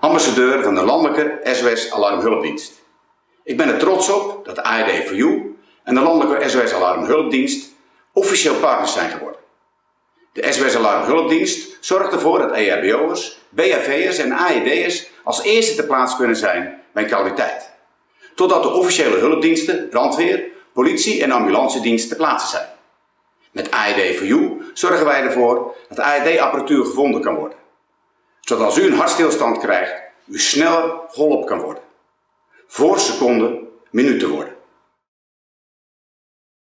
ambassadeur van de landelijke SOS Alarmhulpdienst. Ik ben er trots op dat AED for You en de landelijke SOS Alarmhulpdienst officieel partners zijn geworden. De SOS Alarmhulpdienst zorgt ervoor dat EHBO'ers, BHV'ers en AED'ers als eerste te plaats kunnen zijn bij een calamiteit. Totdat de officiële hulpdiensten, brandweer, politie en ambulancedienst te plaatsen zijn. Met AED for You zorgen wij ervoor dat AED-apparatuur gevonden kan worden. Zodat als u een hartstilstand krijgt, u sneller geholpen kan worden. Voor seconden minuten worden.